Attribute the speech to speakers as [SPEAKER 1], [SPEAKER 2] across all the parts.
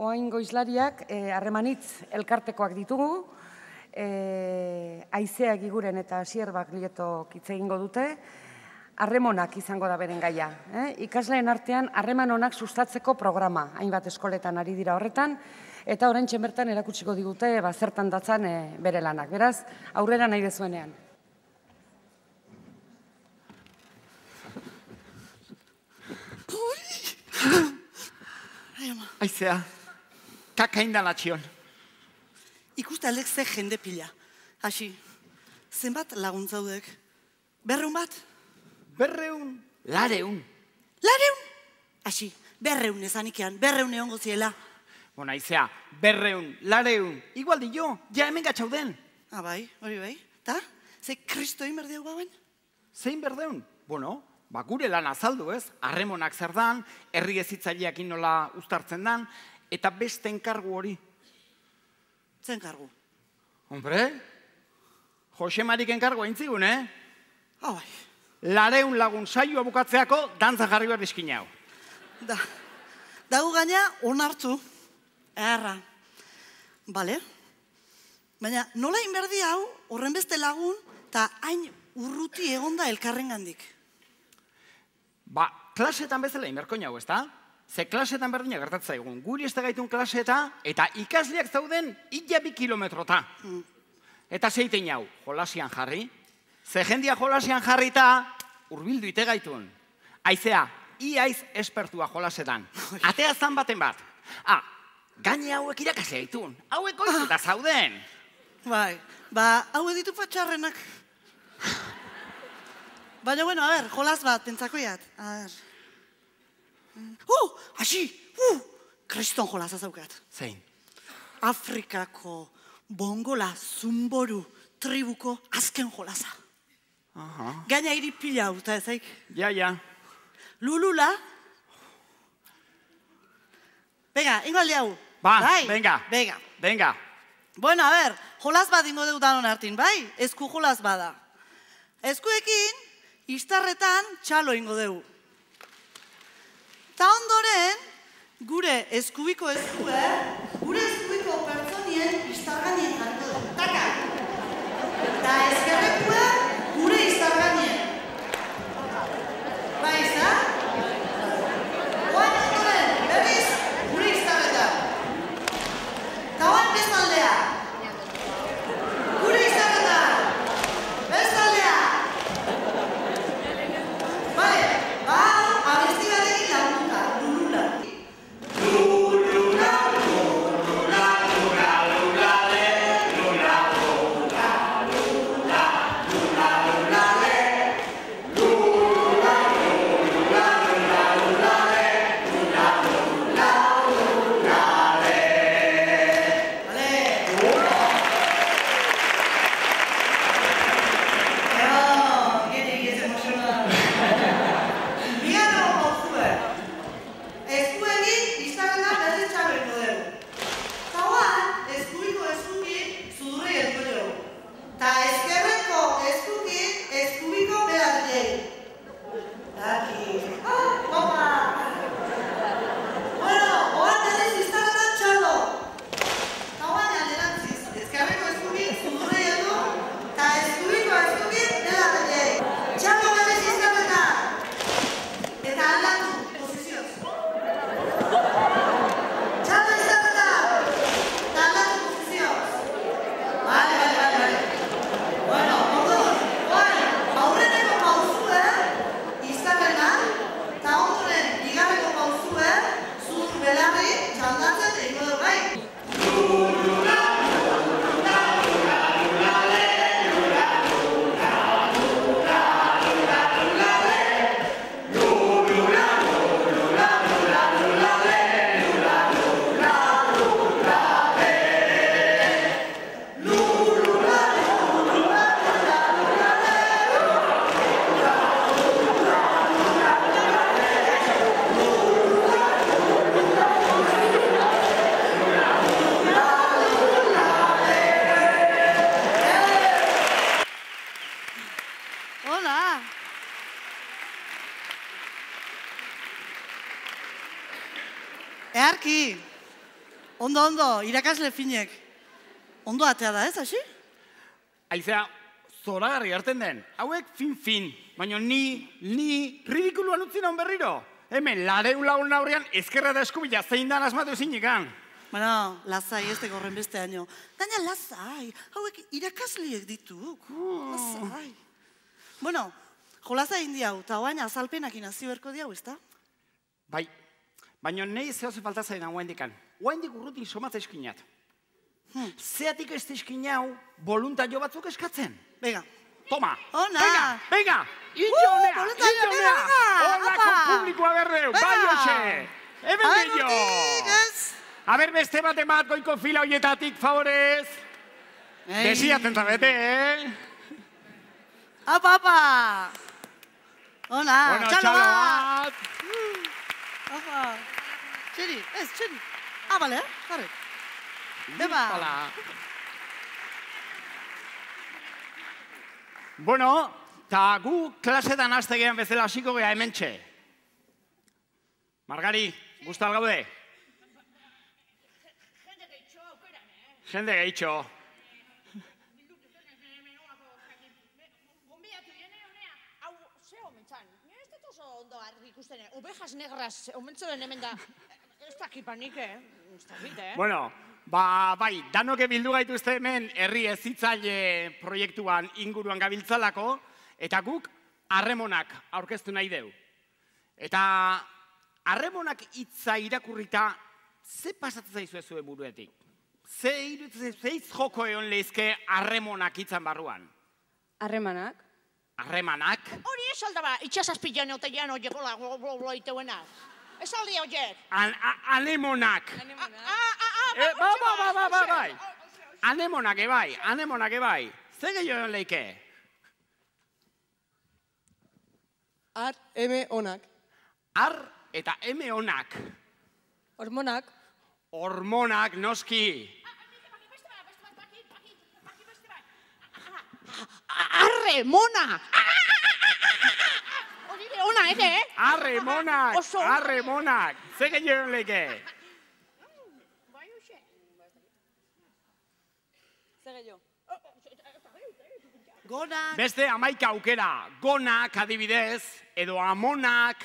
[SPEAKER 1] oain goizlariak eh, harremanitz elkartekoak ditugu, e, aizeak iguren eta sierbak lietok hitz egingo dute, harremonak izango da beren gaia. Eh? Ikasleen artean harreman onak sustatzeko programa, hainbat eskoletan ari dira horretan, eta orain bertan erakutsiko digute ba, zertan datzan e, bere lanak. Beraz, aurrera nahi dezuenean.
[SPEAKER 2] Aizea, kakain da natxion.
[SPEAKER 3] Ikuste aldek ze jende pila. Hasi, zenbat laguntzaudek? Berreun bat?
[SPEAKER 2] Berreun, lareun.
[SPEAKER 3] Lareun? Hasi, berreun ezanikean, berreun egon goziela.
[SPEAKER 2] Bona, aizea, berreun, lareun. Igual di jo, ja hemen gatxauden.
[SPEAKER 3] Ah, bai, hori bai. Ta? Ze kristo egin berdiago gauen?
[SPEAKER 2] Zein berdeun? Bueno, ba, gure lan azaldu ez, harremonak zer dan, herri ezitzaileak nola uztartzen dan, eta beste enkargu hori.
[SPEAKER 3] Zen kargu?
[SPEAKER 2] Hombre, Jose Marik enkargu aintzigun, eh?
[SPEAKER 3] Bai.
[SPEAKER 2] Lareun lagun saioa bukatzeako dantza jarri behar diskin hau.
[SPEAKER 3] Da, dago gaina onartu. Erra. Bale? Baina nola inberdi hau horren beste lagun eta hain urruti egonda elkarren gandik.
[SPEAKER 2] Ba, klasetan bezala inberko hau, ezta? Ze klasetan berdina gertatzen egun. Guri ez da gaitun klaseta eta ikasleak zauden illa bi kilometrota.
[SPEAKER 3] Mm.
[SPEAKER 2] Eta zeiten hau, jolasian jarri. Ze jendia jolasian jarrita urbildu ite gaitun. Aizea, iaiz espertua jolasetan. Atea zan baten bat. Ah, gaine hauek irakasle gaitun. Hauek oizuta zauden.
[SPEAKER 3] Bai, ba, hau editu patxarrenak. Baina, bueno, a ver, jolas bat, pentsakoiat. A ver. Uh, hasi, uh, kriston jolasa zaukat.
[SPEAKER 2] Zein?
[SPEAKER 3] Afrikako bongola zumboru tribuko azken jolasa.
[SPEAKER 2] Aha.
[SPEAKER 3] Gaina iri pila hau, eta ezaik.
[SPEAKER 2] Ja, ja.
[SPEAKER 3] Lulula. Venga, ingo alde hau.
[SPEAKER 2] Ba,
[SPEAKER 3] bai?
[SPEAKER 2] venga.
[SPEAKER 3] Venga.
[SPEAKER 2] Venga.
[SPEAKER 3] Bueno, a ver, jolas bat ingo deu danon hartin, bai? Esku jolas bada. Eskuekin, istarretan txalo ingo deu. Ta ondoren, gure eskubiko eskue, gure eskubiko irakasle finek. Ondo atea da ez, hasi?
[SPEAKER 2] Aizea, zoragarri hartzen den. Hauek fin-fin, baina ni, ni, ridikuluan utzi naun berriro. Hemen, lareu lagun aurrean, ezkerra da eskubila, zein dan asmatu ezin ikan.
[SPEAKER 3] Bueno, lasai ez teko horren beste año. Gaina lasai, hauek irakasliek dituk. Lasai. Bueno, jolaza indi hau, eta oain azalpenak inazio berko diau, ezta?
[SPEAKER 2] Bai, baina nahi zehoze falta zain hau hendikan. Oaindik urrutin somatza eskinat.
[SPEAKER 3] Hmm.
[SPEAKER 2] Zeatik ez hau, voluntario batzuk eskatzen.
[SPEAKER 3] Venga,
[SPEAKER 2] Toma.
[SPEAKER 3] Ona.
[SPEAKER 2] Venga, venga. Ito
[SPEAKER 3] Uh,
[SPEAKER 2] honea,
[SPEAKER 3] voluntario,
[SPEAKER 2] ito
[SPEAKER 3] venga, apa.
[SPEAKER 2] publikoa berdeu, bai hoxe. Eben
[SPEAKER 3] haber
[SPEAKER 2] gehiago.
[SPEAKER 3] urtik, ez?
[SPEAKER 2] A ber, beste bat emat goiko fila hoietatik, favorez.
[SPEAKER 3] Ei.
[SPEAKER 2] Desiatzen zabete, eh?
[SPEAKER 3] Apa, apa! Ona,
[SPEAKER 2] bueno,
[SPEAKER 3] txalo bat. Apa! Txeri, ez, txeri. Ah, bale, eh? Jarri. Eba!
[SPEAKER 2] Hola. Bueno, ta gu klasetan haste gehan bezala hasiko gea hementxe. Margari, gustal gaude? Jende gehitxo.
[SPEAKER 4] Eh? ovejas negras omentzoren hemen da. Ez dakipanik, eh? Ez dakit, eh?
[SPEAKER 2] Bueno, ba, bai, danoke bildu gaituzte hemen herri ezitzaile proiektuan inguruan gabiltzalako, eta guk harremonak aurkeztu nahi deu. Eta harremonak hitza irakurrita, ze pasatzen zaizue zuen buruetik? Ze zeiz joko egon leizke harremonak hitzan barruan?
[SPEAKER 5] Harremanak.
[SPEAKER 2] Harremanak?
[SPEAKER 4] Hori ez aldaba, itxasazpilan eta jan horiek hola, blo, blo, Ez aldi horiek.
[SPEAKER 2] An, a, anemonak.
[SPEAKER 4] Ah, ah, ah,
[SPEAKER 2] Eh, ba, ba, ba, ba, ba, bai. Anemonak ebai, anemonak ebai. Ze gehiago egon leike?
[SPEAKER 5] Ar, eme, onak.
[SPEAKER 2] Ar eta eme onak.
[SPEAKER 5] Hormonak.
[SPEAKER 2] Hormonak noski.
[SPEAKER 4] Beste bat, beste bat, baki, baki, baki, beste bat. Arre, mona! Hori de ona, ere, eh?
[SPEAKER 2] Arre monak,
[SPEAKER 4] Oso
[SPEAKER 2] arre monak. Ze gehiago
[SPEAKER 5] gehiago?
[SPEAKER 3] Gonak,
[SPEAKER 2] Beste amaika aukera. Gonak adibidez, edo amonak.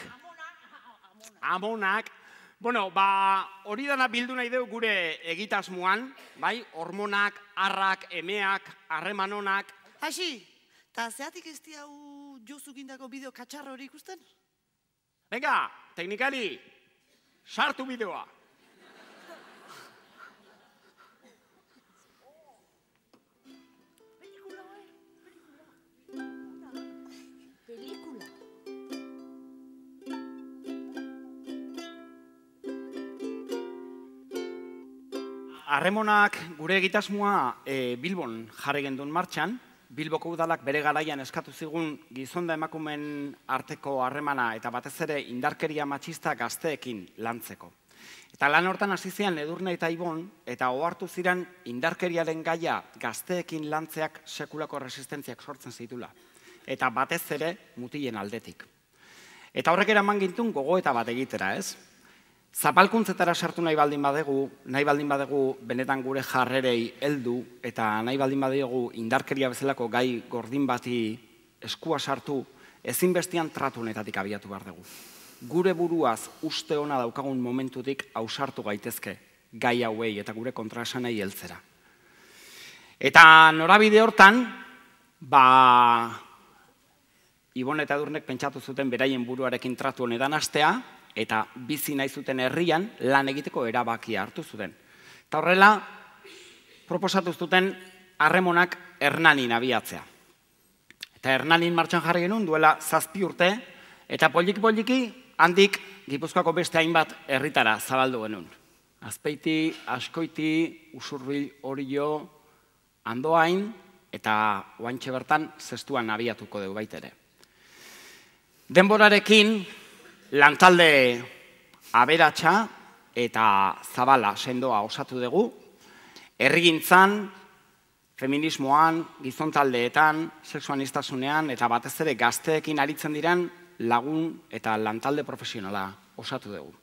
[SPEAKER 2] Amonak. Bueno, ba, hori dana bildu nahi dugu gure egitasmoan, bai? Hormonak, arrak, emeak, harremanonak.
[SPEAKER 3] hasi! Ta zeatik ez hau jozuk indako bideo katxarro hori ikusten?
[SPEAKER 2] Venga, teknikari, sartu bideoa.
[SPEAKER 4] Pelikula.
[SPEAKER 2] Harremonak gure egitasmoa e, Bilbon jarri gendun martxan, Bilboko udalak bere garaian eskatu zigun gizonda emakumen arteko harremana eta batez ere indarkeria matxista gazteekin lantzeko. Eta lan hortan hasi zian Edurne eta Ibon eta ohartu ziren indarkeriaren gaia gazteekin lantzeak sekulako resistentziak sortzen zitula. Eta batez ere mutilen aldetik. Eta horrek eraman gintun gogo eta bat egitera, ez? Zapalkuntzetara sartu nahi baldin badegu, nahi baldin badegu benetan gure jarrerei heldu eta nahi baldin badegu indarkeria bezalako gai gordin bati eskua sartu, ezinbestian tratunetatik abiatu behar dugu. Gure buruaz uste ona daukagun momentutik ausartu gaitezke gai hauei eta gure kontraesanei heltzera. Eta norabide hortan, ba, Ibon eta Edurnek pentsatu zuten beraien buruarekin tratu honetan astea, eta bizi nahi zuten herrian lan egiteko erabakia hartu zuten. Eta horrela, proposatu zuten harremonak Hernanin abiatzea. Eta Hernanin martxan jarri genuen duela zazpi urte, eta poliki-poliki handik Gipuzkoako beste hainbat herritara zabaldu genuen. Azpeiti, Askoiti, Usurbil, Orio, Andoain, eta oantxe bertan zestuan abiatuko dugu baitere. Denborarekin, lantalde aberatsa eta zabala sendoa osatu dugu, herrigintzan, feminismoan, gizontaldeetan, sexuanistasunean eta batez ere gazteekin aritzen diren lagun eta lantalde profesionala osatu dugu.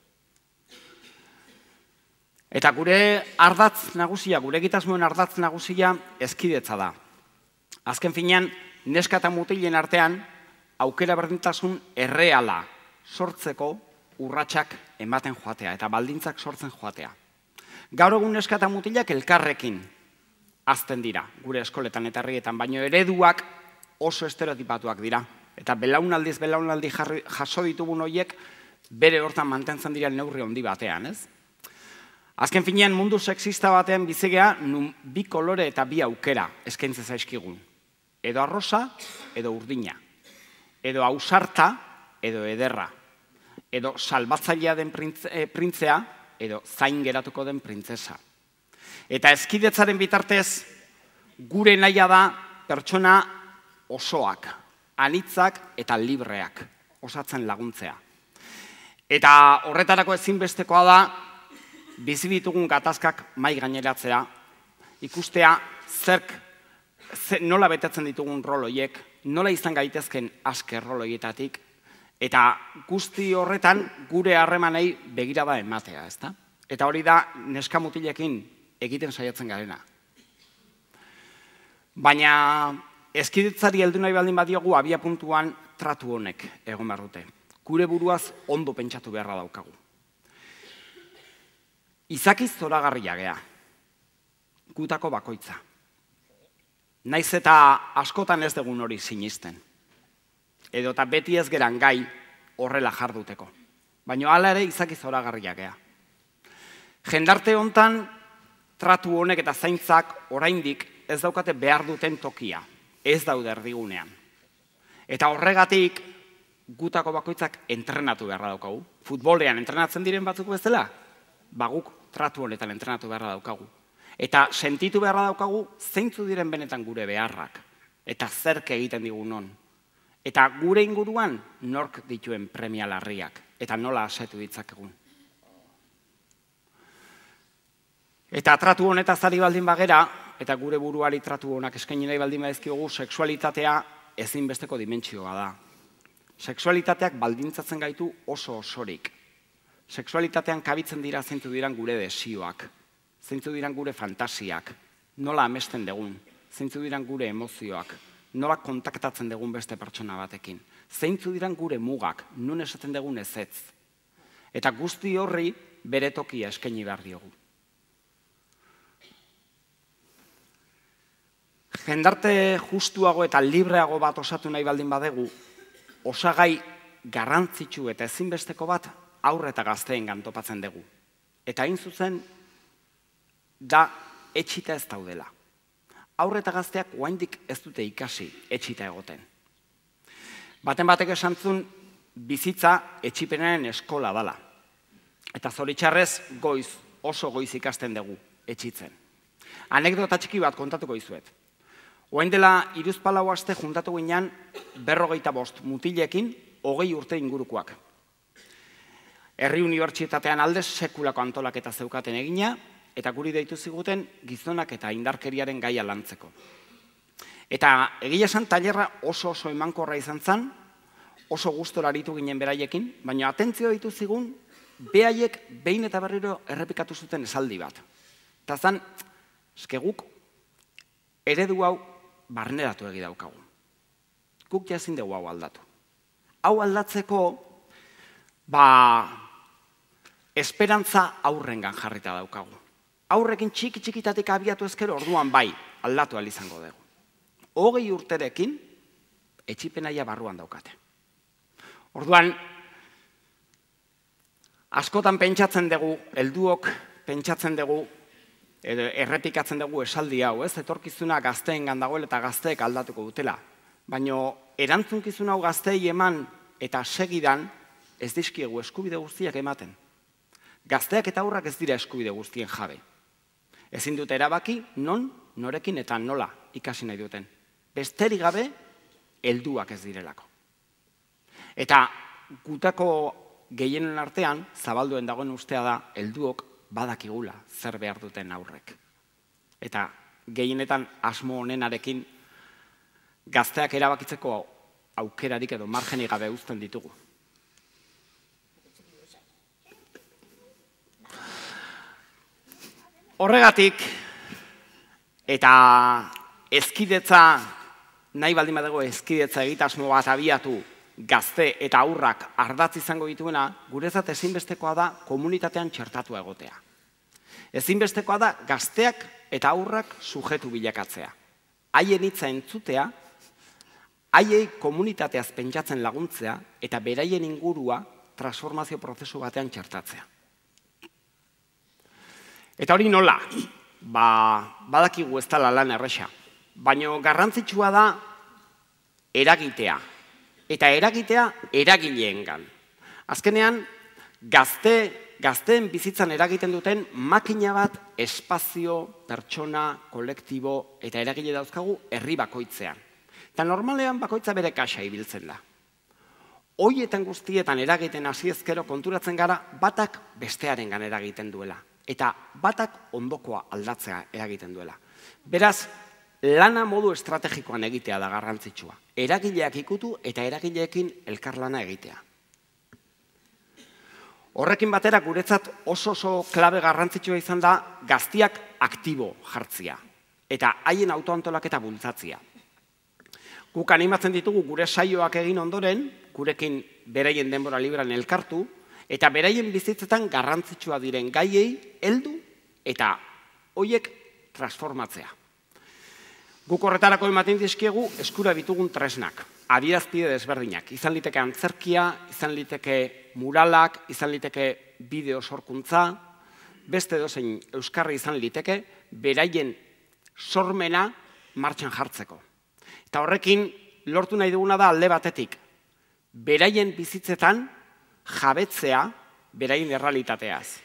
[SPEAKER 2] Eta gure ardatz nagusia, gure egitasmoen ardatz nagusia ezkidetza da. Azken finean, neska eta mutilen artean, aukera berdintasun erreala sortzeko urratsak ematen joatea eta baldintzak sortzen joatea. Gaur egun neska eta mutilak elkarrekin azten dira, gure eskoletan eta herrietan, baino ereduak oso estereotipatuak dira. Eta belaunaldiz belaunaldi jarri, jaso ditugun horiek bere hortan mantentzen dira neurri handi batean, ez? Azken finean mundu sexista batean bizigea nun bi kolore eta bi aukera eskaintze zaizkigun. Edo arrosa, edo urdina. Edo ausarta, edo ederra. Edo salbatzailea den eh, printzea, edo zain geratuko den printzesa. Eta eskidetzaren bitartez, gure naia da pertsona osoak, anitzak eta libreak, osatzen laguntzea. Eta horretarako ezinbestekoa da, bizi ditugun gatazkak mai gaineratzea, ikustea zerk nola betetzen ditugun rol horiek, nola izan gaitezken asker rol horietatik, eta guzti horretan gure harremanei begirada ematea, ezta? Eta hori da neskamutilekin egiten saiatzen garena. Baina eskiditzari heldu nahi baldin badiogu abia puntuan tratu honek egon behar dute. Gure buruaz ondo pentsatu beharra daukagu. Izakiz zoragarria gea, gutako bakoitza. Naiz eta askotan ez dugun hori sinisten. Edo eta beti ez geran gai horrela jarduteko. Baina hala ere izakiz zoragarria gea. Jendarte hontan tratu honek eta zaintzak oraindik ez daukate behar duten tokia, ez daude erdigunean. Eta horregatik gutako bakoitzak entrenatu beharra daukagu. Futbolean entrenatzen diren batzuk bezala, baguk tratu honetan entrenatu beharra daukagu. Eta sentitu beharra daukagu zeintzu diren benetan gure beharrak. Eta zerke egiten digun non. Eta gure inguruan nork dituen premia larriak. Eta nola asetu ditzakegun. Eta tratu honetaz ari baldin bagera, eta gure buruari tratu honak eskaini nahi baldin badizkiogu, seksualitatea ezinbesteko dimentsioa da. Seksualitateak baldintzatzen gaitu oso osorik. Seksualitatean kabitzen dira zeintu diran gure desioak, zeintu diran gure fantasiak, nola amesten dugun, zeintu diran gure emozioak, nola kontaktatzen dugun beste pertsona batekin, zeintzu diran gure mugak, nun esaten dugun ezetz. Eta guzti horri bere tokia eskaini behar diogu. jendarte justuago eta libreago bat osatu nahi baldin badegu, osagai garrantzitsu eta ezinbesteko bat aurre eta gazteen gantopatzen dugu. Eta hain zuzen, da etxita ez daudela. Aurre eta gazteak oaindik ez dute ikasi etxita egoten. Baten batek esan zuen, bizitza etxipenaren eskola dala. Eta zoritxarrez, goiz, oso goiz ikasten dugu etxitzen. Anekdota txiki bat kontatuko izuet. Oain dela iruzpalau aste juntatu ginean berrogeita bost mutilekin hogei urte ingurukoak. Herri unibertsitatean aldez sekulako antolaketa zeukaten egina, eta guri deitu ziguten gizonak eta indarkeriaren gaia lantzeko. Eta egia esan tailerra oso oso emankorra izan zen, oso gustora aritu ginen beraiekin, baina atentzio ditu zigun, behaiek behin eta berriro errepikatu zuten esaldi bat. Eta zan, eskeguk, eredu hau barneratu egi daukagu. Guk jazin dugu hau aldatu. Hau aldatzeko, ba, esperantza aurrengan jarrita daukagu. Aurrekin txiki txikitatik abiatu ezkero orduan bai, aldatu izango dugu. Hogei urterekin, etxipenaia barruan daukate. Orduan, askotan pentsatzen dugu, helduok pentsatzen dugu, edo errepikatzen dugu esaldi hau, ez? Etorkizuna gazteen gandagoel eta gazteek aldatuko dutela. Baina erantzunkizun hau gazteei eman eta segidan ez dizkiegu eskubide guztiak ematen. Gazteak eta aurrak ez dira eskubide guztien jabe. Ezin dute erabaki non, norekin eta nola ikasi nahi duten. Besterik gabe, helduak ez direlako. Eta gutako gehienen artean, zabalduen dagoen ustea da, helduok badakigula zer behar duten aurrek. Eta gehienetan asmo honenarekin gazteak erabakitzeko aukerarik edo margenik gabe uzten ditugu. Horregatik, eta ezkidetza, nahi baldin badago ezkidetza egitasmo bat abiatu gazte eta aurrak ardatz izango dituena, guretzat ezinbestekoa da komunitatean txertatu egotea. Ezinbestekoa da gazteak eta aurrak sujetu bilakatzea. Haien hitza entzutea, haiei komunitateaz pentsatzen laguntzea eta beraien ingurua transformazio prozesu batean txertatzea. Eta hori nola? Ba, badakigu ez dela lan erresa. Baina garrantzitsua da eragitea. Eta eragitea eragileengan. Azkenean, gazte, gazteen bizitzan eragiten duten makina bat espazio, pertsona, kolektibo eta eragile dauzkagu herri bakoitzean. Eta normalean bakoitza bere kaxa ibiltzen da. Hoietan guztietan eragiten hasi ezkero konturatzen gara batak bestearengan eragiten duela eta batak ondokoa aldatzea eragiten duela. Beraz, lana modu estrategikoan egitea da garrantzitsua. Eragileak ikutu eta eragileekin elkarlana egitea. Horrekin batera guretzat oso oso klabe garrantzitsua izan da gaztiak aktibo jartzia eta haien autoantolaketa bultzatzia. Guk animatzen ditugu gure saioak egin ondoren, gurekin beraien denbora libran elkartu, eta beraien bizitzetan garrantzitsua diren gaiei heldu eta hoiek transformatzea. Guk horretarako ematen dizkiegu eskura ditugun tresnak, adierazpide desberdinak. Izan liteke antzerkia, izan liteke muralak, izan liteke bideo sorkuntza, beste dozein euskarri izan liteke, beraien sormena martxan jartzeko. Eta horrekin lortu nahi duguna da alde batetik. Beraien bizitzetan jabetzea beraien errealitateaz.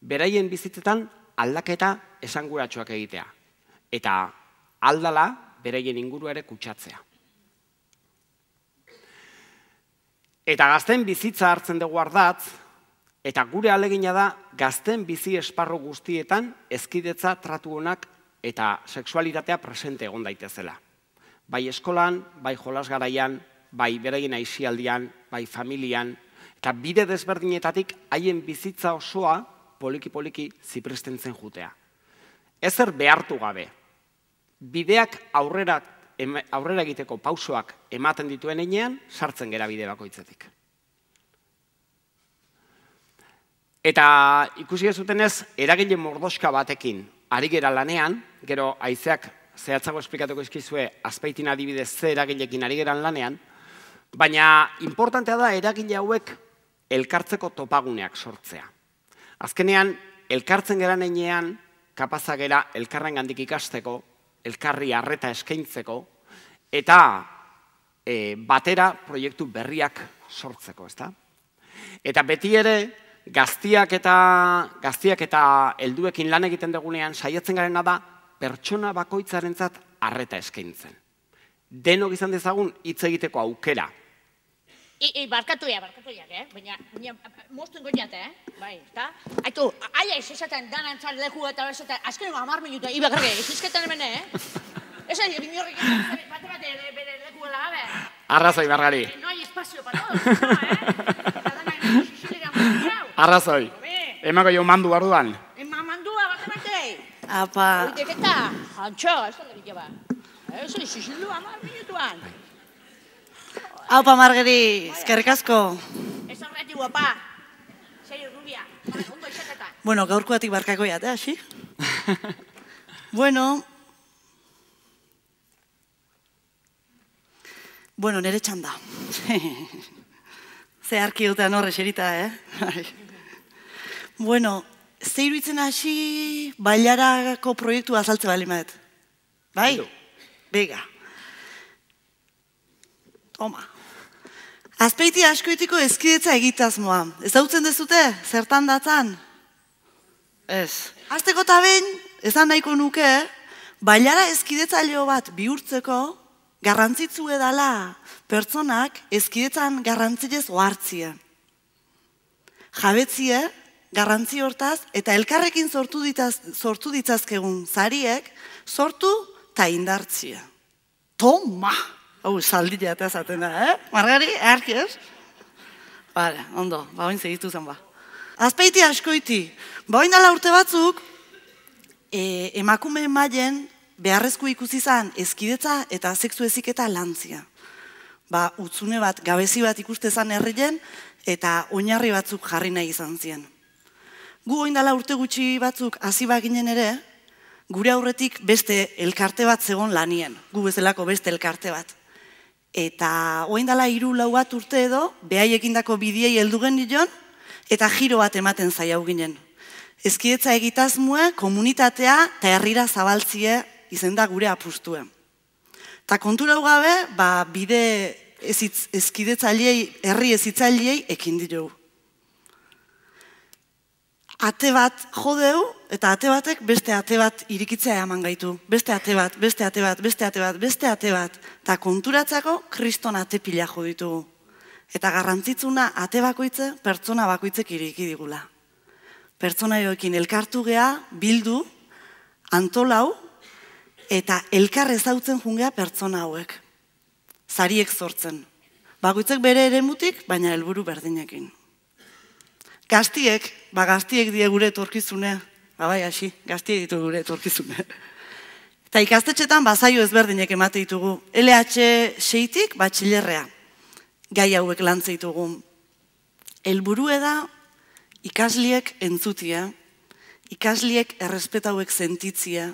[SPEAKER 2] Beraien bizitzetan aldaketa esanguratsuak egitea. Eta aldala beraien inguru ere kutsatzea. Eta gazten bizitza hartzen dugu ardatz, eta gure alegina da gazten bizi esparru guztietan ezkidetza tratu honak eta sexualitatea presente egon daitezela bai eskolan, bai jolas garaian, bai beraien aizialdian, bai familian, eta bide desberdinetatik haien bizitza osoa poliki-poliki zipresten zen jutea. Ezer behartu gabe, bideak aurrera, aurrera egiteko pausoak ematen dituen enean, sartzen gera bide bakoitzetik. Eta ikusi ez eragile mordoska batekin ari gera lanean, gero haizeak zehatzago esplikatuko izkizue, azpeitin adibidez ze eragilekin ari geran lanean, baina importantea da eragile hauek elkartzeko topaguneak sortzea. Azkenean, elkartzen geran einean, kapazagera elkarren gandik ikasteko, elkarri harreta eskaintzeko, eta e, batera proiektu berriak sortzeko, ezta? Eta beti ere, gaztiak eta gaztiak eta helduekin lan egiten dugunean saiatzen garena da pertsona bakoitzarentzat harreta eskaintzen. Denok izan dezagun hitz egiteko aukera.
[SPEAKER 4] I, i, barkatu ya, barkatu ya, eh? Baina, baina, moztuen goiat, eh? Bai, eta? Aitu, aia ez esaten dana entzat leku eta esaten, azken amar minutu, ibe garri, ez izketan hemen, eh? Ez ari, binorrik, bate bate, bere leku ela gabe.
[SPEAKER 2] Arrazoi, bargari.
[SPEAKER 4] No hay espacio para todos, no, eh?
[SPEAKER 2] Arrazoi. Emako jo mandu barduan.
[SPEAKER 4] Ema mandua, bate bate.
[SPEAKER 3] Apa,
[SPEAKER 4] Oitek eta, antxo, ez da dira ba. Ez, isisildu amar minutuan.
[SPEAKER 3] Apa Margeri, eskerrik asko.
[SPEAKER 4] Ez horreti guapa. Sei rubia, ondo izatetan.
[SPEAKER 3] Bueno, gaurkoatik barkako jate, hasi? bueno, bueno, nere txanda. Zeharki dutean horre xerita, eh? Bai. bueno, ze iruditzen hasi bailarako proiektu azaltze bali maet. Bai? Bega. Toma. Azpeiti askoitiko ezkidetza egitazmoa. Ez dautzen dezute, zertan datzan? Ez. Azteko eta behin, esan nahiko nuke, bailara ezkidetzaileo bat bihurtzeko, garrantzitzu edala pertsonak ezkidetzan garrantzilez ohartzie. Jabetzie, garrantzi hortaz, eta elkarrekin sortu, ditaz, sortu ditzazkegun zariek, sortu eta indartzia. Toma! Hau, saldila eta esaten da, eh? Margari, eharki ez? Bale, ondo, ba, oin segitu zen ba. Azpeiti askoiti, ba, oin dala urte batzuk, e, emakume mailen beharrezko ikusi zan ezkidetza eta sexu eziketa lantzia. Ba, utzune bat, gabezi bat ikuste zan herrien, eta oinarri batzuk jarri nahi izan zien. Gu oindala urte gutxi batzuk hasi baginen ere, gure aurretik beste elkarte bat zegon lanien, gu bezalako beste elkarte bat. Eta oindala hiru lau bat urte edo, behaiekin bidiei heldu genion, eta giro bat ematen zaiau ginen. Ezkietza egitazmue, komunitatea eta herrira zabaltzie izen da gure apustue. Ta kontura gabe, ba, bide ezitz, ezkidetzaileei, herri ezitzaileei ekin dira. Ate bat jodeu, eta ate batek beste ate bat irikitzea eman gaitu. Beste ate bat, beste ate bat, beste ate bat, beste ate bat. Ta konturatzako kriston ate pila jo. Eta garrantzitzuna ate bakoitze, pertsona bakoitzek iriki digula. Pertsona joekin elkartu gea, bildu, antolau, eta elkar ezautzen jungea pertsona hauek. Zariek sortzen. Bakoitzek bere ere mutik, baina helburu berdinekin. Gaztiek, ba gaztiek die gure etorkizune, ba bai hasi, gaztiek ditu gure etorkizune. Eta ikastetxetan bazaio ezberdinek emate ditugu. LH seitik batxilerrea gai hauek lantze ditugu. Helburue da ikasliek entzutia, ikasliek errespeta hauek sentitzia,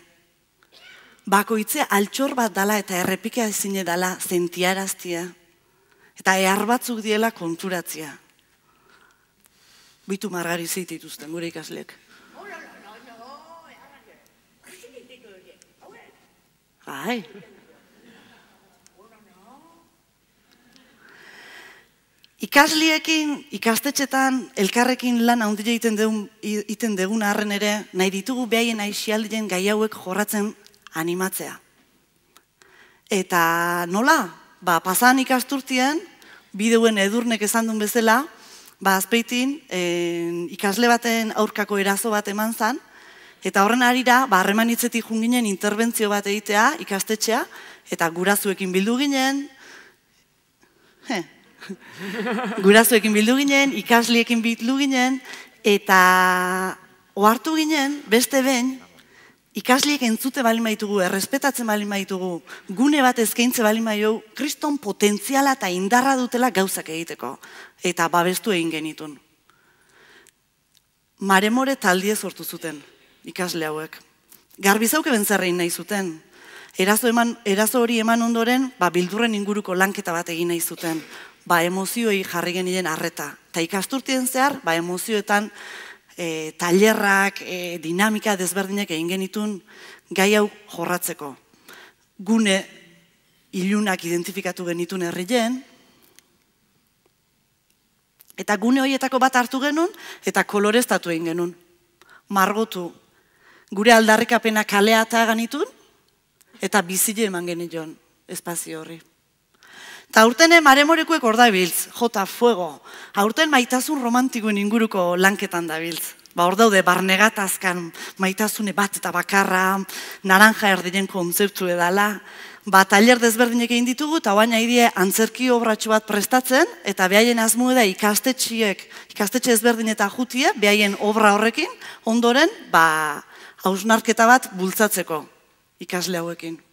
[SPEAKER 3] bakoitze altxor bat dala eta errepika ezine dala zentiaraztia, eta ehar batzuk diela konturatzia. Bitu margari zeitituzten gure ikasliek. Bai. Ikasliekin, ikastetxetan, elkarrekin lan handia egiten dugun, egiten dugun arren ere, nahi ditugu behaien aixialdien gai hauek jorratzen animatzea. Eta nola? Ba, pasan ikasturtien, bideuen edurnek esan duen bezala, ba, azpeitin, en, ikasle baten aurkako erazo bat eman zan, eta horren arira, ba, harreman hitzetik junginen interbentzio bat egitea, ikastetxea, eta gurazuekin bildu ginen, he, Gurazuekin bildu ginen, ikasliekin bildu ginen, eta ohartu ginen, beste behin, ikasliek entzute bali maitugu, errespetatzen bali maitugu, gune bat ezkeintze bali maitu, kriston potentziala eta indarra dutela gauzak egiteko. Eta babestu egin genitun. Maremore taldie sortu zuten, ikasle hauek. Garbizauke bentzerrein nahi zuten. Erazo, eman, erazo hori eman ondoren, ba, bildurren inguruko lanketa bat egin nahi zuten ba, emozioei jarri genien arreta. Ta ikasturtien zehar, ba, emozioetan e, tailerrak, e, dinamika desberdinek egin genitun gai hau jorratzeko. Gune ilunak identifikatu genitun herrien, eta gune horietako bat hartu genuen, eta koloreztatu egin genuen. Margotu, gure aldarrikapena kalea eta ganitun, eta bizile eman genion espazio horri. Ta aurtene maremorekuek hor da biltz, jota fuego. Aurten maitasun romantikoen inguruko lanketan da biltz. Ba hor daude barnegatazkan maitasune bat eta bakarra, naranja erdien kontzeptu edala. Ba taller desberdinek egin ditugu eta baina idie antzerki obratxo bat prestatzen eta behaien azmu da ikastetxiek, ikastetxe ezberdin eta jutie, behaien obra horrekin, ondoren, ba, hausnarketa bat bultzatzeko ikasle hauekin.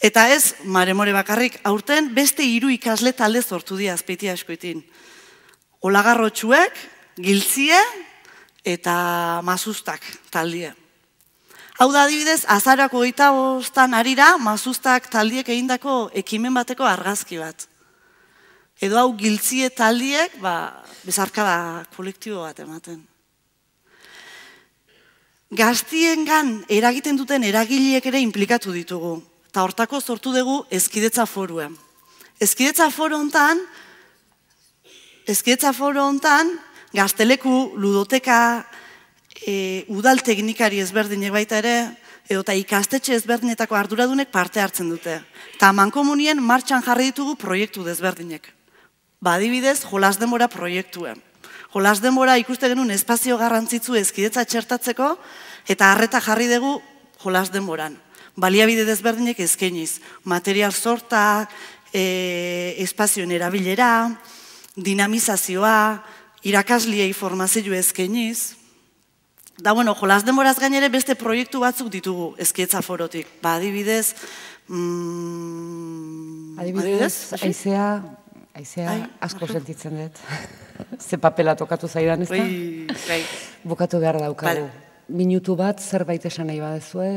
[SPEAKER 3] Eta ez, maremore bakarrik, aurten beste hiru ikasle talde sortu dira azpeiti askoetin. Olagarrotxuek, giltzie eta mazustak taldie. Hau da adibidez, azarako gita bostan arira, mazustak taldiek egindako ekimen bateko argazki bat. Edo hau giltzie taldiek, ba, bezarkada kolektibo bat ematen. Gaztiengan eragiten duten eragileek ere implikatu ditugu eta hortako sortu dugu ezkidetza forua. Ezkidetza foro hontan, ezkidetza foro hontan, gazteleku, ludoteka, e, udal teknikari ezberdinek baita ere, edo eta ikastetxe ezberdinetako arduradunek parte hartzen dute. Eta mankomunien martxan jarri ditugu proiektu ezberdinek. Badibidez, jolas demora proiektuen. Jolas demora ikuste genuen espazio garrantzitzu ezkidetza txertatzeko, eta harreta jarri dugu jolas demoran baliabide desberdinek ezkeniz. Material sorta, e, espazioen erabilera, dinamizazioa, irakasliei formazio ezkeniz. Da, bueno, jolas denboraz gainere beste proiektu batzuk ditugu ezkietza forotik. Ba, adibidez... Mm,
[SPEAKER 1] Adibidez, aizea, aizea
[SPEAKER 3] Ai,
[SPEAKER 1] asko sentitzen dut. Ze papela tokatu zaidan, ez da?
[SPEAKER 3] Bai, bai.
[SPEAKER 1] Bukatu behar daukagu.
[SPEAKER 3] Vale.
[SPEAKER 1] Minutu bat zerbait esan nahi badezue,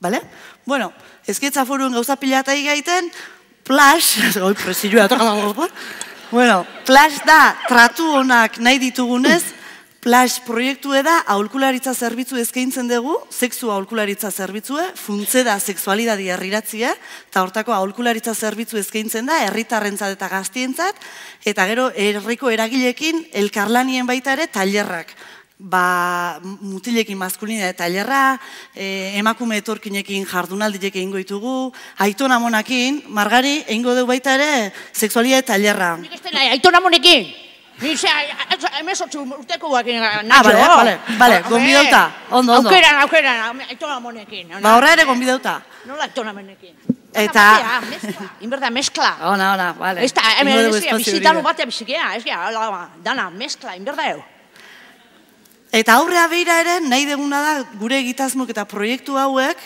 [SPEAKER 3] Bale? Bueno, ezkietza foruen gauza pila eta gaiten, Plash, oi, presilloa, bueno, Plash da, tratu honak nahi ditugunez, Plash proiektu da, aholkularitza zerbitzu eskaintzen dugu, sexu aholkularitza zerbitzue, funtze da sexualidadi herriratzia, eta hortako aholkularitza zerbitzu eskaintzen da, herritarrentzat eta gaztientzat, eta gero herriko eragilekin elkarlanien baita ere tailerrak ba, mutilekin maskulina tailerra, e, emakume etorkinekin jardunaldiek egingo ditugu, aiton amonakin, margari, egingo dugu baita ere, sexualia tailerra.
[SPEAKER 4] Nik ez dela, aiton amonekin. Ni ze, emezotzu urteko guakin
[SPEAKER 3] Ah,
[SPEAKER 4] nahi
[SPEAKER 3] bale, bale, bale, gonbidauta, ondo, ondo.
[SPEAKER 4] Aukeran, aukeran, aiton amonekin.
[SPEAKER 3] Ba, horra ere gonbidauta.
[SPEAKER 4] Nola aiton amonekin?
[SPEAKER 3] Eta-
[SPEAKER 4] inberda, mezkla.
[SPEAKER 3] Ona, ona, bale.
[SPEAKER 4] Ez da, hemen
[SPEAKER 3] hori.
[SPEAKER 4] batea bizikea, ez ba, dana, mezkla, inberda eu.
[SPEAKER 3] Eta aurrea beira ere, nahi deguna da gure egitasmok eta proiektu hauek,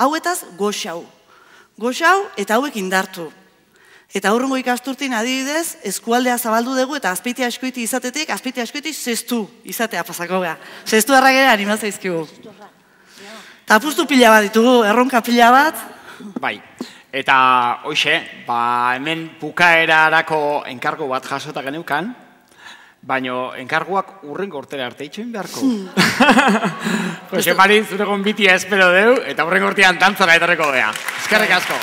[SPEAKER 3] hauetaz goxau. Goxau eta hauek indartu. Eta aurrengo ikasturtin adibidez, eskualdea zabaldu dugu eta azpeitea askoiti izatetik, azpeitea askoiti zestu izatea pasako gara. Zestu erragera animazio izkigu. Eta apustu pila bat ditugu, erronka pila bat.
[SPEAKER 2] Bai, eta hoxe, ba, hemen bukaerarako enkargo bat jasota geneukan, baino enkarguak urrengo urtera arte itxoin beharko. Jose Mari, zure gonbitia espero deu, eta urrengo urtean dantzara etorreko gea. Eskerrik asko.